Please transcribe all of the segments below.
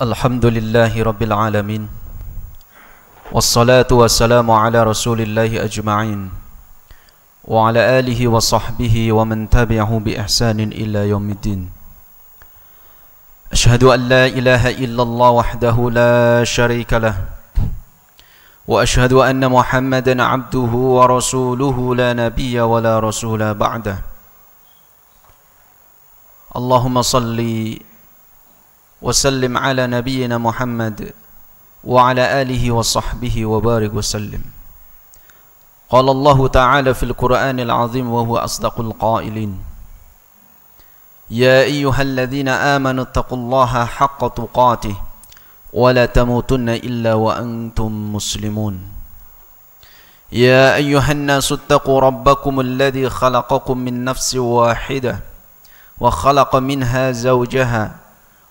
الحمد لله رب العالمين والصلاة والسلام على رسول الله أجمعين وعلى آله وصحبه ومن تبعه بإحسان إلى يوم الدين. أشهد أن لا إله إلا الله وحده لا شريك له وأشهد أن محمدا عبده ورسوله لا نبي ولا رسول بعده. اللهم صلِّ وسلم على نبينا محمد وعلى آله وصحبه وبارك وسلم. قال الله تعالى في القرآن العظيم وهو أصدق القائلين يا أيها الذين آمنوا اتقوا الله حق تقاته ولا تموتن إلا وأنتم مسلمون. يا أيها الناس اتقوا ربكم الذي خلقكم من نفس واحدة وخلق منها زوجها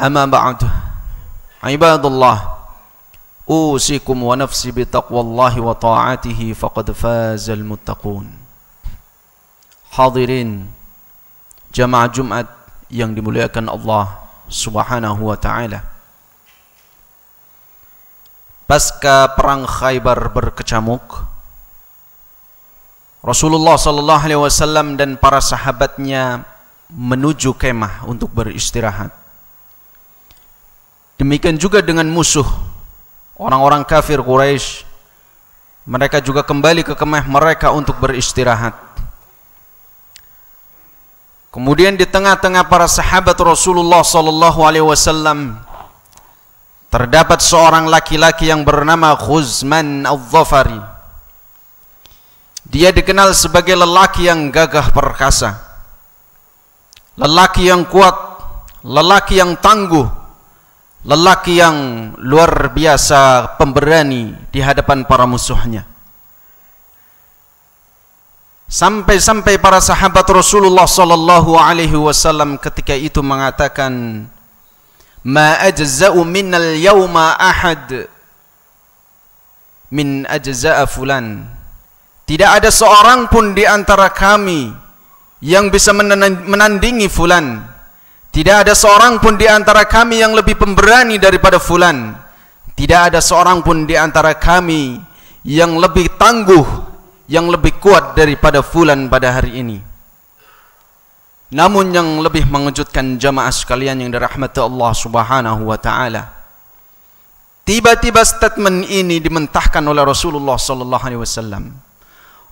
أما بعد عباد الله أوصيكم ونفسي بتقوى الله وطاعته فقد فاز المتقون Hadirin jamaah Jumat yang dimuliakan Allah Subhanahu wa taala. Pasca perang Khaybar berkecamuk, Rasulullah sallallahu alaihi wasallam dan para sahabatnya menuju kemah untuk beristirahat. Demikian juga dengan musuh orang-orang kafir Quraisy. Mereka juga kembali ke kemah mereka untuk beristirahat. Kemudian di tengah-tengah para sahabat Rasulullah sallallahu alaihi wasallam terdapat seorang laki-laki yang bernama Khuzman Al-Dhafari. Dia dikenal sebagai lelaki yang gagah perkasa. Lelaki yang kuat, lelaki yang tangguh lelaki yang luar biasa pemberani di hadapan para musuhnya. Sampai-sampai para sahabat Rasulullah sallallahu alaihi wasallam ketika itu mengatakan ma ajza'u minnal yawma ahad. Min ajza'a fulan. Tidak ada seorang pun di antara kami yang bisa menandingi fulan tidak ada seorang pun di antara kami yang lebih pemberani daripada fulan. Tidak ada seorang pun di antara kami yang lebih tangguh, yang lebih kuat daripada fulan pada hari ini. Namun yang lebih mengejutkan jamaah sekalian yang dirahmati Allah Subhanahu wa taala. Tiba-tiba statement ini dimentahkan oleh Rasulullah sallallahu alaihi wasallam.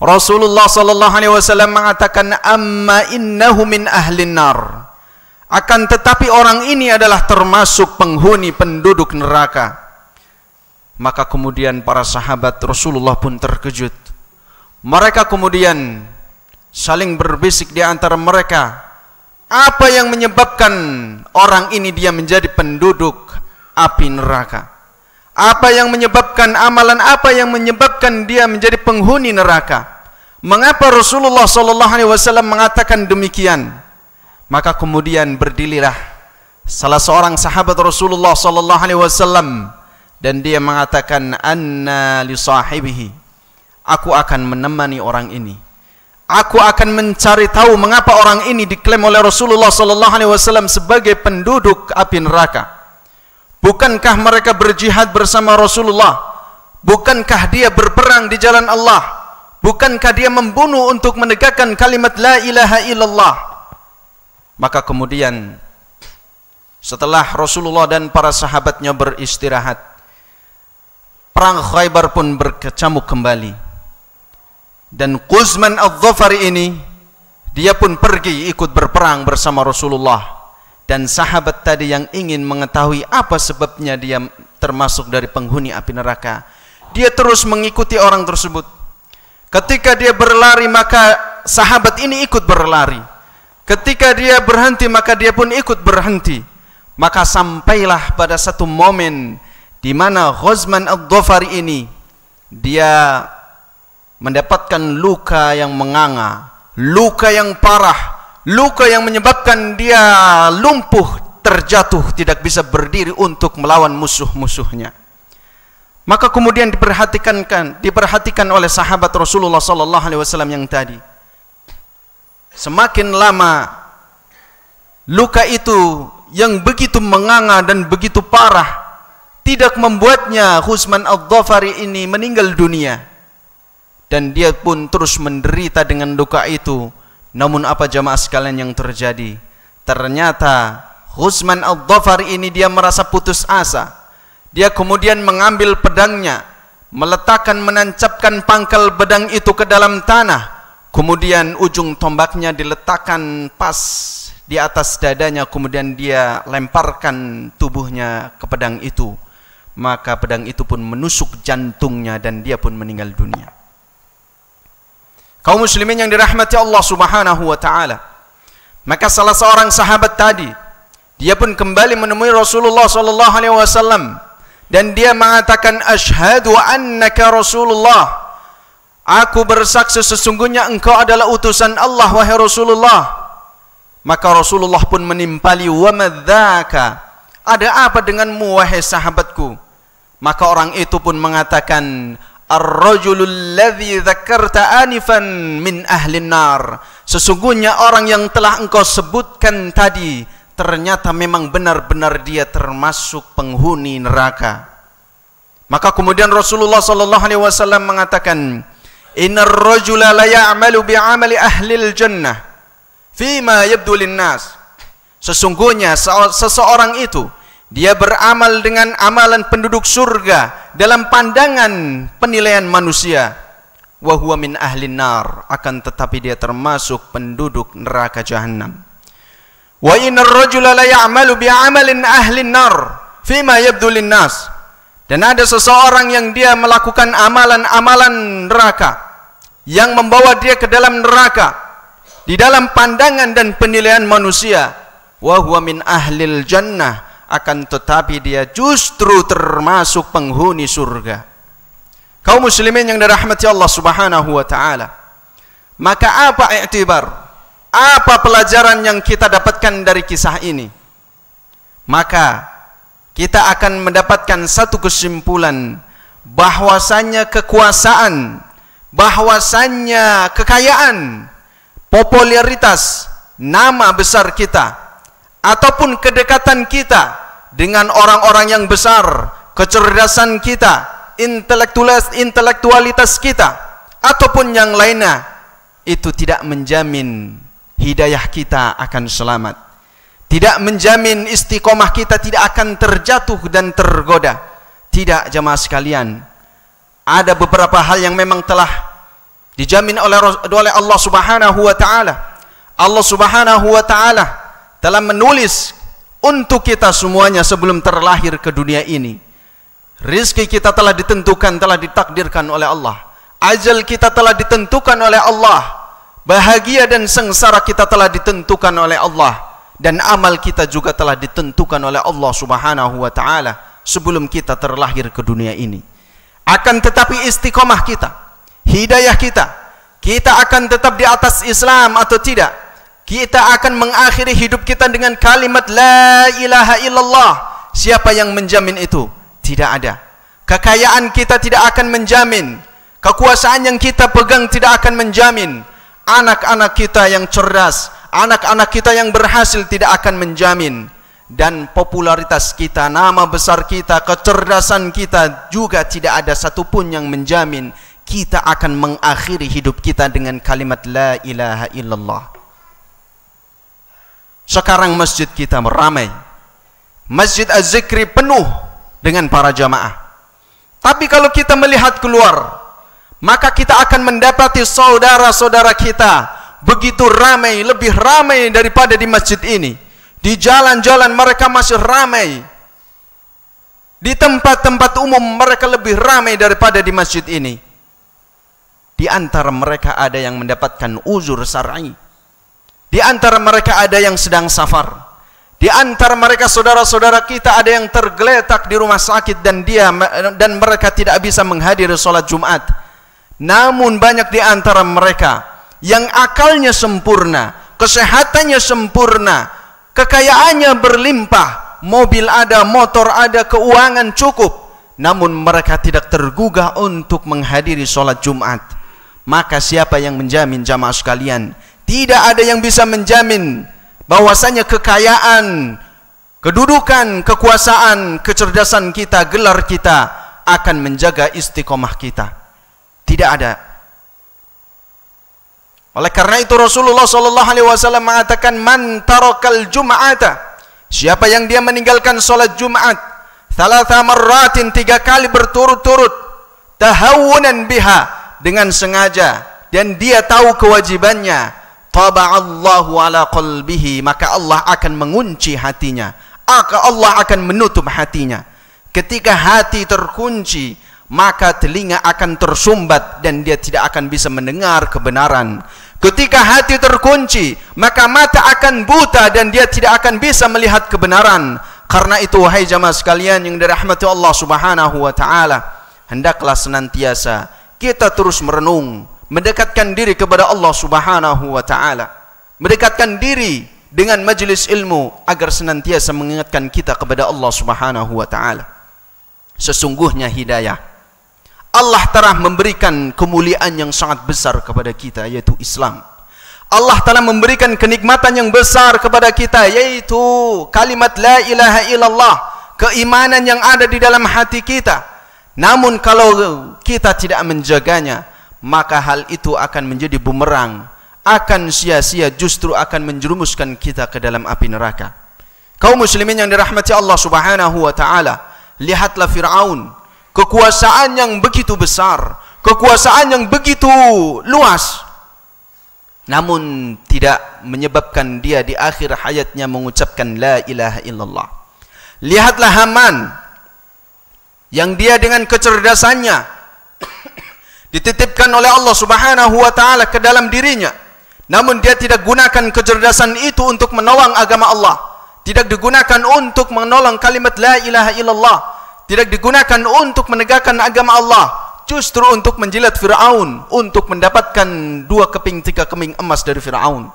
Rasulullah sallallahu alaihi wasallam mengatakan amma innahu min ahli nar. Akan tetapi orang ini adalah termasuk penghuni penduduk neraka. Maka kemudian para sahabat Rasulullah pun terkejut. Mereka kemudian saling berbisik di antara mereka. Apa yang menyebabkan orang ini dia menjadi penduduk api neraka? Apa yang menyebabkan amalan apa yang menyebabkan dia menjadi penghuni neraka? Mengapa Rasulullah sallallahu alaihi wasallam mengatakan demikian? Maka kemudian berdirilah salah seorang sahabat Rasulullah sallallahu alaihi wasallam dan dia mengatakan anna li sahibihi. Aku akan menemani orang ini. Aku akan mencari tahu mengapa orang ini diklaim oleh Rasulullah sallallahu alaihi wasallam sebagai penduduk api neraka. Bukankah mereka berjihad bersama Rasulullah? Bukankah dia berperang di jalan Allah? Bukankah dia membunuh untuk menegakkan kalimat la ilaha illallah Maka kemudian setelah Rasulullah dan para sahabatnya beristirahat perang Khaybar pun berkecamuk kembali. Dan Quzman al-Dhafari ini dia pun pergi ikut berperang bersama Rasulullah dan sahabat tadi yang ingin mengetahui apa sebabnya dia termasuk dari penghuni api neraka. Dia terus mengikuti orang tersebut. Ketika dia berlari maka sahabat ini ikut berlari Ketika dia berhenti maka dia pun ikut berhenti. maka sampailah pada satu momen di mana Ghazman Ad-Dhafari ini dia mendapatkan luka yang menganga, luka yang parah, luka yang menyebabkan dia lumpuh, terjatuh, tidak bisa berdiri untuk melawan musuh-musuhnya. Maka kemudian diperhatikan kan, diperhatikan oleh sahabat Rasulullah sallallahu alaihi wasallam yang tadi. Semakin lama luka itu yang begitu menganga dan begitu parah tidak membuatnya Husman Al-Dhafari ini meninggal dunia. Dan dia pun terus menderita dengan luka itu. Namun apa jamaah sekalian yang terjadi? Ternyata Husman Al-Dhafari ini dia merasa putus asa. Dia kemudian mengambil pedangnya, meletakkan menancapkan pangkal pedang itu ke dalam tanah. Kemudian ujung tombaknya diletakkan pas di atas dadanya. Kemudian dia lemparkan tubuhnya ke pedang itu. Maka pedang itu pun menusuk jantungnya dan dia pun meninggal dunia. Kaum muslimin yang dirahmati Allah subhanahu wa ta'ala. Maka salah seorang sahabat tadi. Dia pun kembali menemui Rasulullah sallallahu alaihi wasallam dan dia mengatakan asyhadu annaka rasulullah aku bersaksi sesungguhnya engkau adalah utusan Allah wahai Rasulullah. Maka Rasulullah pun menimpali wa madzaka ada apa denganmu wahai sahabatku? Maka orang itu pun mengatakan ar-rajulul ladzi dzakarta anifan min ahli nar sesungguhnya orang yang telah engkau sebutkan tadi ternyata memang benar-benar dia termasuk penghuni neraka. Maka kemudian Rasulullah sallallahu alaihi wasallam mengatakan, "Innar rajula la ya'malu bi'amali ahli al-jannah fima yabdu lin-nas." Sesungguhnya seseorang itu dia beramal dengan amalan penduduk surga dalam pandangan penilaian manusia wa huwa min ahli nar akan tetapi dia termasuk penduduk neraka jahanam. Wa inna ar-rajula la ya'malu bi 'amalin ahli an-nar fima yabdu lin-nas. Dan ada seseorang yang dia melakukan amalan-amalan neraka yang membawa dia ke dalam neraka di dalam pandangan dan penilaian manusia wa huwa min ahlil jannah akan tetapi dia justru termasuk penghuni surga. Kaum muslimin yang dirahmati Allah Subhanahu wa taala. Maka apa i'tibar? apa pelajaran yang kita dapatkan dari kisah ini maka kita akan mendapatkan satu kesimpulan bahwasannya kekuasaan bahwasannya kekayaan popularitas nama besar kita ataupun kedekatan kita dengan orang-orang yang besar kecerdasan kita intelektualitas intelektualitas kita ataupun yang lainnya itu tidak menjamin hidayah kita akan selamat. Tidak menjamin istiqomah kita tidak akan terjatuh dan tergoda. Tidak jemaah sekalian. Ada beberapa hal yang memang telah dijamin oleh oleh Allah Subhanahu wa taala. Allah Subhanahu wa taala telah menulis untuk kita semuanya sebelum terlahir ke dunia ini. Rizki kita telah ditentukan, telah ditakdirkan oleh Allah. Ajal kita telah ditentukan oleh Allah bahagia dan sengsara kita telah ditentukan oleh Allah dan amal kita juga telah ditentukan oleh Allah Subhanahu wa taala sebelum kita terlahir ke dunia ini akan tetapi istiqomah kita hidayah kita kita akan tetap di atas Islam atau tidak? Kita akan mengakhiri hidup kita dengan kalimat la ilaha illallah. Siapa yang menjamin itu? Tidak ada. Kekayaan kita tidak akan menjamin. Kekuasaan yang kita pegang tidak akan menjamin. Anak-anak kita yang cerdas, anak-anak kita yang berhasil tidak akan menjamin dan popularitas kita, nama besar kita, kecerdasan kita juga tidak ada satupun yang menjamin kita akan mengakhiri hidup kita dengan kalimat la ilaha illallah. Sekarang masjid kita ramai. Masjid Az-Zikri penuh dengan para jamaah. Tapi kalau kita melihat keluar, maka kita akan mendapati saudara-saudara kita begitu ramai, lebih ramai daripada di masjid ini. Di jalan-jalan mereka masih ramai. Di tempat-tempat umum mereka lebih ramai daripada di masjid ini. Di antara mereka ada yang mendapatkan uzur syar'i. Di antara mereka ada yang sedang safar. Di antara mereka saudara-saudara kita ada yang tergeletak di rumah sakit dan dia dan mereka tidak bisa menghadiri solat Jumat. Namun banyak di antara mereka yang akalnya sempurna, kesehatannya sempurna, kekayaannya berlimpah, mobil ada, motor ada, keuangan cukup. Namun mereka tidak tergugah untuk menghadiri solat Jumat. Maka siapa yang menjamin jamaah sekalian? Tidak ada yang bisa menjamin bahwasanya kekayaan, kedudukan, kekuasaan, kecerdasan kita, gelar kita akan menjaga istiqomah kita. Tidak ada. Oleh karena itu Rasulullah sallallahu alaihi wasallam mengatakan man tarakal jum'ata. Siapa yang dia meninggalkan salat Jumat thalatha marratin tiga kali berturut-turut tahawunan biha dengan sengaja dan dia tahu kewajibannya taba'allahu ala qalbihi maka Allah akan mengunci hatinya. Maka Allah akan menutup hatinya. Ketika hati terkunci maka telinga akan tersumbat dan dia tidak akan bisa mendengar kebenaran. Ketika hati terkunci maka mata akan buta dan dia tidak akan bisa melihat kebenaran. Karena itu wahai jamaah sekalian yang dirahmati Allah Subhanahu wa taala hendaklah senantiasa kita terus merenung mendekatkan diri kepada Allah Subhanahu wa taala. Mendekatkan diri dengan majlis ilmu agar senantiasa mengingatkan kita kepada Allah Subhanahu wa taala. Sesungguhnya hidayah Allah telah memberikan kemuliaan yang sangat besar kepada kita yaitu Islam. Allah telah memberikan kenikmatan yang besar kepada kita yaitu kalimat la ilaha illallah keimanan yang ada di dalam hati kita. Namun kalau kita tidak menjaganya maka hal itu akan menjadi bumerang akan sia-sia justru akan menjerumuskan kita ke dalam api neraka. Kaum muslimin yang dirahmati Allah subhanahu wa ta'ala lihatlah Fir'aun kekuasaan yang begitu besar kekuasaan yang begitu luas. Namun tidak menyebabkan dia di akhir hayatnya mengucapkan la ilaha illallah. Lihatlah Haman yang dia dengan kecerdasannya dititipkan oleh Allah Subhanahu wa taala ke dalam dirinya. Namun dia tidak gunakan kecerdasan itu untuk menolong agama Allah. Tidak digunakan untuk menolong kalimat la ilaha illallah tidak digunakan untuk menegakkan agama Allah. Justru untuk menjilat Firaun untuk mendapatkan dua keping tiga keping emas dari Firaun.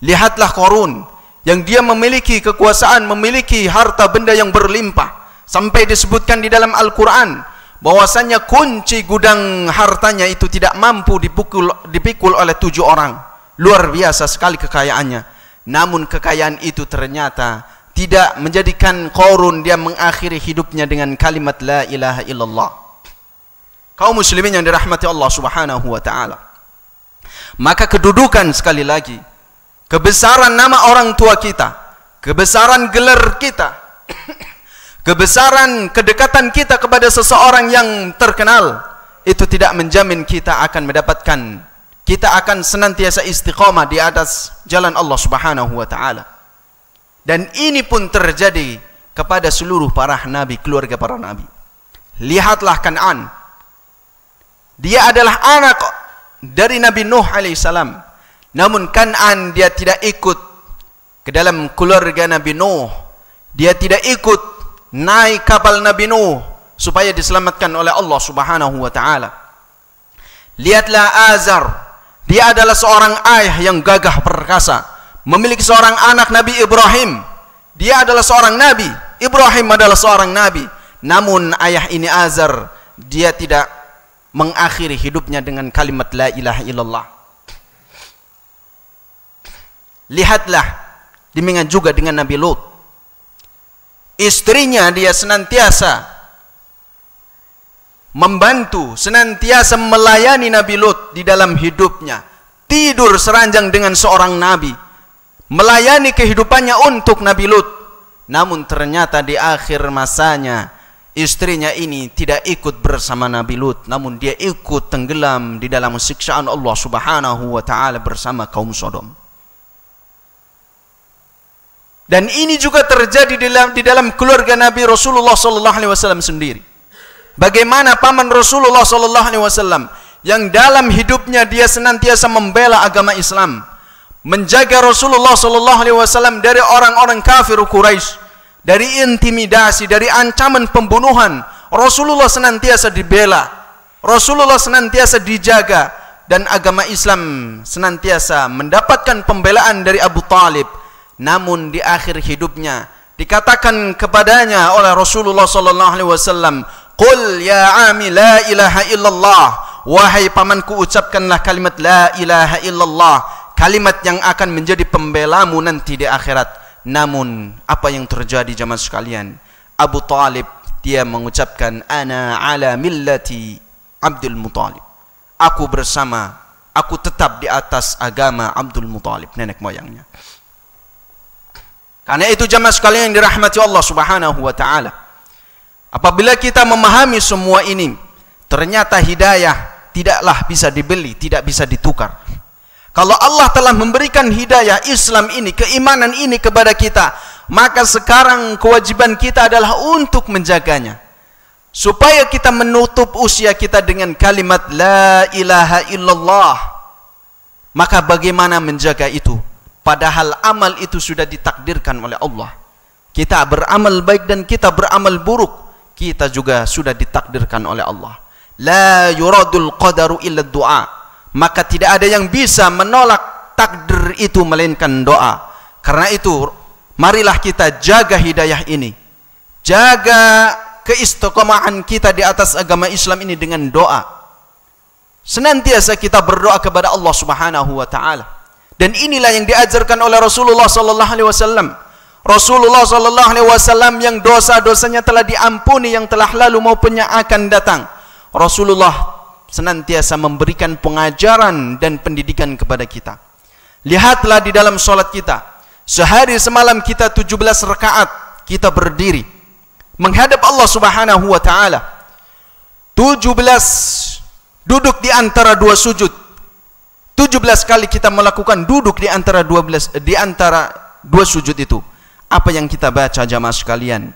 Lihatlah Qarun yang dia memiliki kekuasaan memiliki harta benda yang berlimpah. Sampai disebutkan di dalam Al-Qur'an bahwasanya kunci gudang hartanya itu tidak mampu dipukul dipikul oleh tujuh orang. Luar biasa sekali kekayaannya. Namun kekayaan itu ternyata tidak menjadikan korun dia mengakhiri hidupnya dengan kalimat la ilaha illallah kaum muslimin yang dirahmati Allah subhanahu wa ta'ala maka kedudukan sekali lagi kebesaran nama orang tua kita kebesaran gelar kita kebesaran kedekatan kita kepada seseorang yang terkenal itu tidak menjamin kita akan mendapatkan kita akan senantiasa istiqamah di atas jalan Allah Subhanahu wa taala. Dan ini pun terjadi kepada seluruh para nabi, keluarga para nabi. Lihatlah Kan'an. Dia adalah anak dari Nabi Nuh alaihissalam. Namun Kan'an dia tidak ikut ke dalam keluarga Nabi Nuh. Dia tidak ikut naik kapal Nabi Nuh supaya diselamatkan oleh Allah Subhanahu wa taala. Lihatlah Azar, dia adalah seorang ayah yang gagah perkasa, memiliki seorang anak Nabi Ibrahim. Dia adalah seorang nabi, Ibrahim adalah seorang nabi. Namun ayah ini Azar, dia tidak mengakhiri hidupnya dengan kalimat la ilaha illallah. Lihatlah demikian juga dengan Nabi Lut istrinya dia senantiasa membantu, senantiasa melayani Nabi Lut di dalam hidupnya. Tidur seranjang dengan seorang Nabi. Melayani kehidupannya untuk Nabi Lut. Namun ternyata di akhir masanya, istrinya ini tidak ikut bersama Nabi Lut. Namun dia ikut tenggelam di dalam siksaan Allah subhanahu wa ta'ala bersama kaum Sodom. Dan ini juga terjadi di dalam di dalam keluarga Nabi Rasulullah sallallahu alaihi wasallam sendiri. Bagaimana paman Rasulullah sallallahu alaihi wasallam yang dalam hidupnya dia senantiasa membela agama Islam, menjaga Rasulullah sallallahu alaihi wasallam dari orang-orang kafir Quraisy, dari intimidasi, dari ancaman pembunuhan. Rasulullah senantiasa dibela. Rasulullah senantiasa dijaga dan agama Islam senantiasa mendapatkan pembelaan dari Abu Talib. Namun di akhir hidupnya dikatakan kepadanya oleh Rasulullah sallallahu alaihi wasallam, "Qul ya ami la ilaha illallah." Wahai pamanku ucapkanlah kalimat la ilaha illallah kalimat yang akan menjadi pembelamu nanti di akhirat. Namun apa yang terjadi jemaah sekalian? Abu Talib dia mengucapkan ana ala millati Abdul Muttalib. Aku bersama, aku tetap di atas agama Abdul Muttalib, nenek moyangnya. Karena itu jemaah sekalian yang dirahmati Allah Subhanahu wa taala. Apabila kita memahami semua ini, ternyata hidayah tidaklah bisa dibeli, tidak bisa ditukar. Kalau Allah telah memberikan hidayah Islam ini, keimanan ini kepada kita, maka sekarang kewajiban kita adalah untuk menjaganya. Supaya kita menutup usia kita dengan kalimat La ilaha illallah. Maka bagaimana menjaga itu? Padahal amal itu sudah ditakdirkan oleh Allah. Kita beramal baik dan kita beramal buruk. Kita juga sudah ditakdirkan oleh Allah. La yuradul qadaru illa du'a maka tidak ada yang bisa menolak takdir itu melainkan doa. Karena itu, marilah kita jaga hidayah ini. Jaga keistiqomahan kita di atas agama Islam ini dengan doa. Senantiasa kita berdoa kepada Allah Subhanahu wa taala. Dan inilah yang diajarkan oleh Rasulullah sallallahu alaihi wasallam. Rasulullah sallallahu alaihi wasallam yang dosa-dosanya telah diampuni yang telah lalu maupun yang akan datang. Rasulullah senantiasa memberikan pengajaran dan pendidikan kepada kita. Lihatlah di dalam solat kita. Sehari semalam kita 17 rakaat kita berdiri menghadap Allah Subhanahu wa taala. 17 duduk di antara dua sujud. 17 kali kita melakukan duduk di antara 12 di antara dua sujud itu. Apa yang kita baca jamaah sekalian?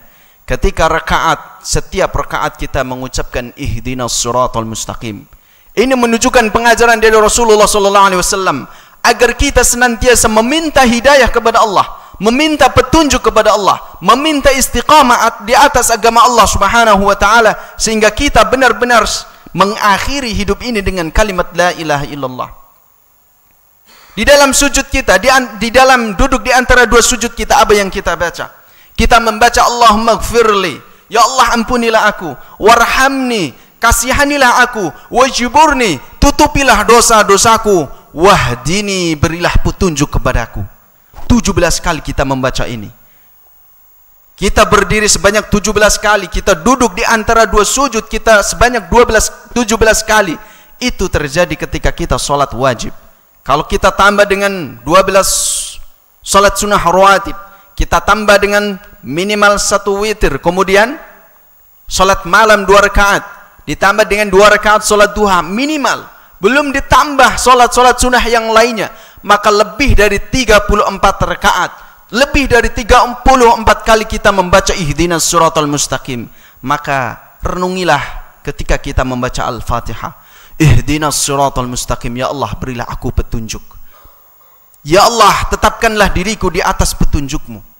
Ketika rakaat setiap rakaat kita mengucapkan ihdinas siratal mustaqim. Ini menunjukkan pengajaran dari Rasulullah sallallahu alaihi wasallam agar kita senantiasa meminta hidayah kepada Allah meminta petunjuk kepada Allah meminta istiqamah di atas agama Allah Subhanahu wa taala sehingga kita benar-benar mengakhiri hidup ini dengan kalimat la ilaha illallah. Di dalam sujud kita di, di dalam duduk di antara dua sujud kita apa yang kita baca kita membaca Allahumma gfirli Ya Allah ampunilah aku. Warhamni Kasihanilah aku. Wajiburni Tutupilah dosa-dosaku. Wahdini Berilah petunjuk kepadaku 17 kali kita membaca ini. Kita berdiri sebanyak 17 kali. Kita duduk di antara dua sujud Kita sebanyak 12, 17 kali. Itu terjadi ketika kita solat wajib. Kalau kita tambah dengan 12 Solat sunnah rawatib kita tambah dengan minimal satu witir. Kemudian solat malam dua rakaat. Ditambah dengan dua rakaat solat duha minimal. Belum ditambah solat-solat sunnah yang lainnya. Maka lebih dari 34 rakaat. Lebih dari 34 kali kita membaca ihdinas suratul mustaqim. Maka renungilah ketika kita membaca al-fatihah. Ihdinas suratul mustaqim. Ya Allah berilah aku petunjuk. Ya Allah tetapkanlah diriku di atas petunjukmu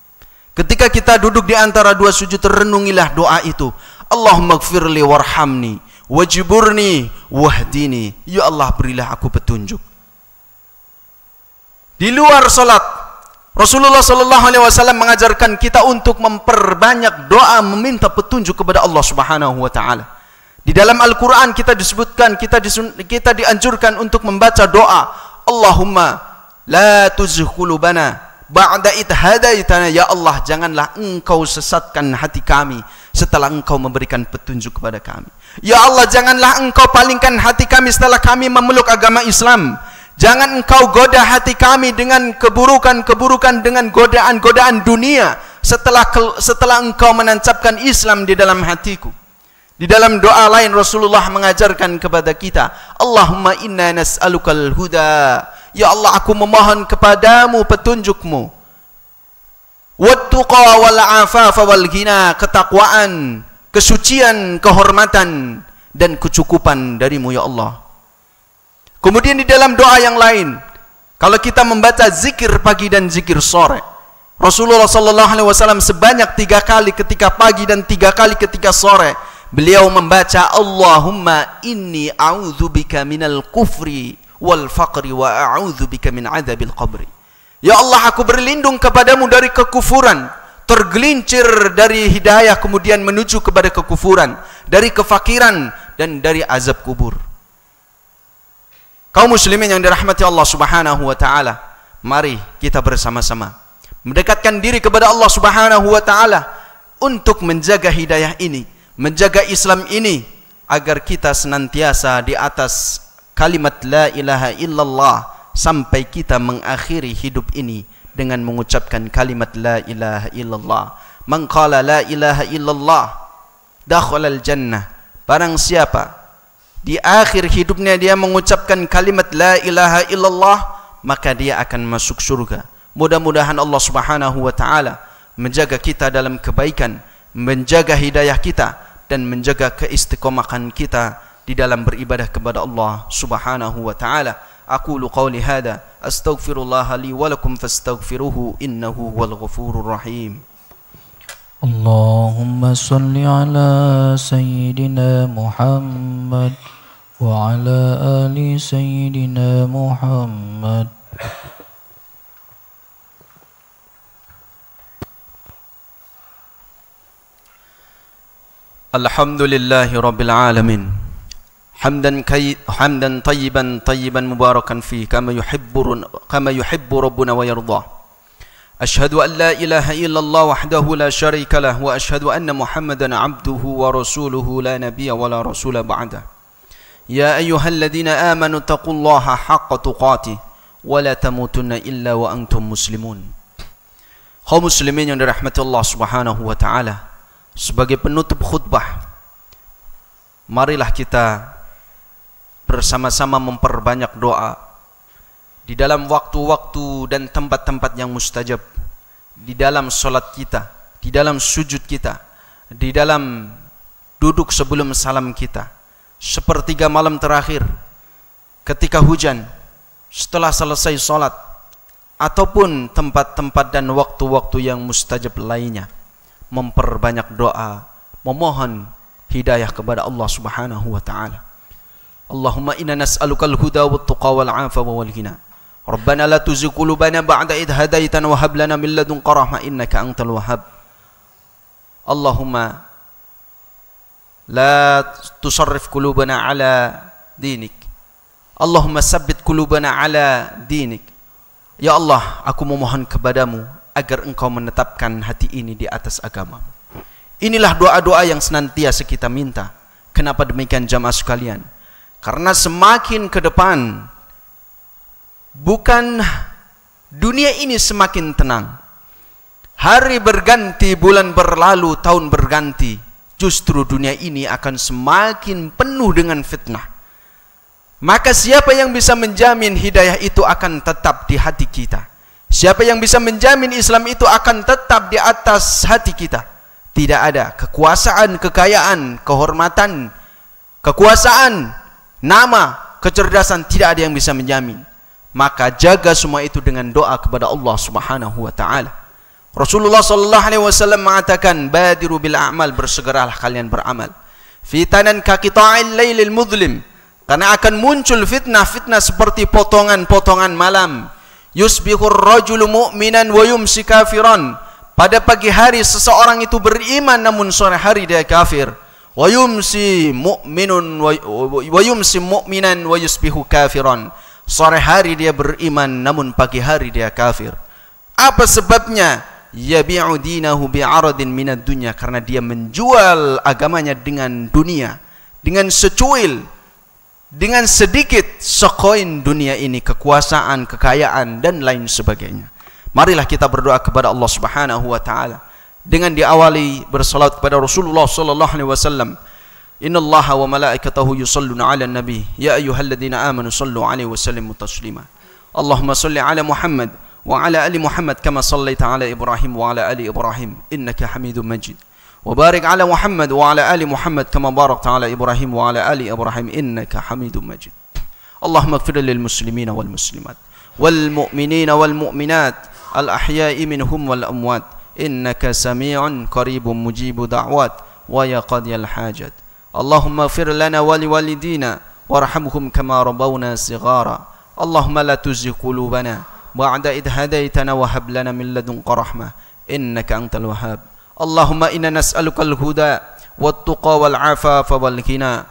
Ketika kita duduk di antara dua sujud renungilah doa itu. Allahumma gfirli warhamni wajiburni wahdini. Ya Allah berilah aku petunjuk. Di luar salat Rasulullah sallallahu alaihi wasallam mengajarkan kita untuk memperbanyak doa meminta petunjuk kepada Allah Subhanahu wa taala. Di dalam Al-Qur'an kita disebutkan kita disun, kita dianjurkan untuk membaca doa Allahumma la tuzigh qulubana ba'da id hadaitana ya Allah janganlah engkau sesatkan hati kami setelah engkau memberikan petunjuk kepada kami. Ya Allah janganlah engkau palingkan hati kami setelah kami memeluk agama Islam. Jangan engkau goda hati kami dengan keburukan-keburukan dengan godaan-godaan dunia setelah setelah engkau menancapkan Islam di dalam hatiku. Di dalam doa lain Rasulullah mengajarkan kepada kita Allahumma inna nas'alukal huda Ya Allah aku memohon kepadamu petunjukmu. Wattuqa wal afafa wal ghina Ketakwaan Kesucian Kehormatan Dan kecukupan darimu ya Allah. Kemudian di dalam doa yang lain Kalau kita membaca zikir pagi dan zikir sore, Rasulullah sallallahu alaihi wasallam sebanyak tiga kali ketika pagi dan tiga kali ketika sore, beliau membaca Allahumma inni a'udzubika minal kufri wal faqri wa a'udzubika min adzabil qabri. Ya Allah, aku berlindung kepadamu dari kekufuran, tergelincir dari hidayah kemudian menuju kepada kekufuran, dari kefakiran dan dari azab kubur. Kaum muslimin yang dirahmati Allah Subhanahu wa taala, mari kita bersama-sama mendekatkan diri kepada Allah Subhanahu wa taala untuk menjaga hidayah ini, menjaga Islam ini agar kita senantiasa di atas kalimat la ilaha illallah sampai kita mengakhiri hidup ini dengan mengucapkan kalimat la ilaha illallah. Man qala la ilaha illallah dakhala al jannah. Barang siapa di akhir hidupnya dia mengucapkan kalimat la ilaha illallah maka dia akan masuk surga mudah-mudahan Allah Subhanahu wa taala menjaga kita dalam kebaikan menjaga hidayah kita dan menjaga keistiqomahan kita di dalam beribadah kepada Allah Subhanahu wa taala aqulu qawli hadha astaghfirullah li wa lakum fastaghfiruhu innahu huwal ghafurur rahim اللهم صل على سيدنا محمد وعلى آل سيدنا محمد الحمد لله رب العالمين حمدا كي حمدا طيبا طيبا مباركا فيه كما يحب كما يحب ربنا ويرضاه. أشهد أن لا إله إلا الله وحده لا شريك له وأشهد أن محمدا عبده ورسوله لا نبي ولا رسول بعده. يا أيها الذين آمنوا اتقوا الله حق تقاته ولا تموتن إلا وأنتم مسلمون. kaum muslimin yang dirahmati Allah Subhanahu wa taala sebagai penutup khutbah. Marilah kita bersama-sama memperbanyak doa. Di dalam waktu-waktu dan tempat-tempat yang mustajab di dalam solat kita di dalam sujud kita di dalam duduk sebelum salam kita sepertiga malam terakhir ketika hujan setelah selesai solat ataupun tempat-tempat dan waktu-waktu yang mustajab lainnya memperbanyak doa memohon hidayah kepada Allah Subhanahu wa taala Allahumma inna nas'aluka al-huda wa al-tuqa wa afa wal-hina Rabbana la tuzikulubana ba'da idh hadaitan wa hablana min ladun qarahma innaka angtal wahab Allahumma la tusarrif kulubana ala dinik. Allahumma sabit kulubana ala dinik. Ya Allah, aku memohon kepadamu agar engkau menetapkan hati ini di atas agama. Inilah doa-doa yang senantiasa kita minta. Kenapa demikian jamaah sekalian? Karena semakin ke depan bukan dunia ini semakin tenang. Hari berganti, bulan berlalu, tahun berganti. Justru dunia ini akan semakin penuh dengan fitnah. Maka siapa yang bisa menjamin hidayah itu akan tetap di hati kita? Siapa yang bisa menjamin Islam itu akan tetap di atas hati kita? Tidak ada kekuasaan, kekayaan, kehormatan, kekuasaan, nama, kecerdasan tidak ada yang bisa menjamin maka jaga semua itu dengan doa kepada Allah Subhanahu wa taala. Rasulullah sallallahu alaihi wasallam mengatakan badiru bil a'mal bersegeralah kalian beramal. Fitanan ka qita'il lailil mudlim karena akan muncul fitnah-fitnah seperti potongan-potongan malam. Yusbihu ar-rajulu mu'minan wa yumsi kafiran. Pada pagi hari seseorang itu beriman namun sore hari dia kafir. Wa yumsi mu'minun wa yumsi mu'minan wa yusbihu kafiran sore hari dia beriman namun pagi hari dia kafir. Apa sebabnya? Yabi'u dinahu bi'aradin minad dunya. Karena dia menjual agamanya dengan dunia. Dengan secuil. Dengan sedikit sekoin dunia ini kekuasaan kekayaan dan lain sebagainya. Marilah kita berdoa kepada Allah Subhanahu wa taala dengan diawali bersalawat kepada Rasulullah sallallahu alaihi wasallam Inna Allah wa malaikatahu yusalluna ala nabi ya ayyuhalladhina amanu sallu 'alaihi wa sallimu taslima Allahumma salli 'ala Muhammad wa 'ala ali Muhammad kama sallaita 'ala Ibrahim wa 'ala ali Ibrahim innaka hamidun Majid Wabarik ala Muhammad wa ala Ali Muhammad kama وبارك على محمد وعلى آل محمد كما باركت على إبراهيم وعلى آل إبراهيم إنك حميد مجيد اللهم اغفر wal والمسلمات Al ahyai minhum wal والأموات إنك سميع قريب مجيب دعوات ويا قاضي الحاجات. اللهم اغفر لنا ولوالدينا وارحمهم كما ربونا صغارا. اللهم لا تزغ قلوبنا بعد إذ هديتنا وهب لنا من لدنك رحمة إنك أنت الوهاب. اللهم إنا نسألك الهدى والتقى والعفاف والغنى.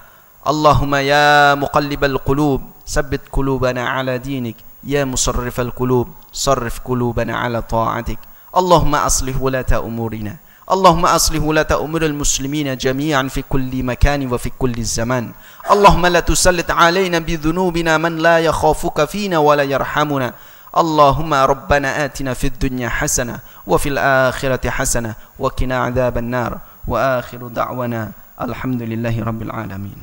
اللهم يا مقلب القلوب ثبت قلوبنا على دينك. يا مصرف القلوب صرف قلوبنا على طاعتك. اللهم أصلح ولاة أمورنا. اللهم أصلح ولاة أمور المسلمين جميعا في كل مكان وفي كل الزمان. اللهم لا تسلط علينا بذنوبنا من لا يخافك فينا ولا يرحمنا. اللهم ربنا آتنا في الدنيا حسنة وفي الآخرة حسنة وقنا عذاب النار. وآخر دعوانا الحمد لله رب العالمين.